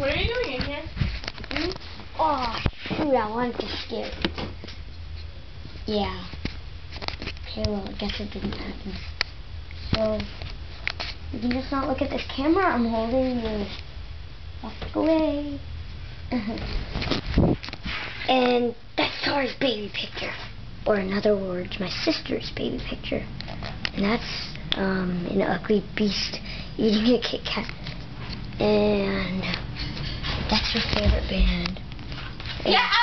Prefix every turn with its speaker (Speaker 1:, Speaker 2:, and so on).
Speaker 1: What
Speaker 2: are you doing in here?
Speaker 1: Hmm? Oh, shoot, I wanted to skip. Yeah. Okay, well, I guess it didn't happen. So, you can just not look at this camera I'm holding. You walk away. and that's Tara's baby picture. Or in other words, my sister's baby picture. And that's um, an ugly beast eating a Kit Kat. And that's your favorite band.
Speaker 2: My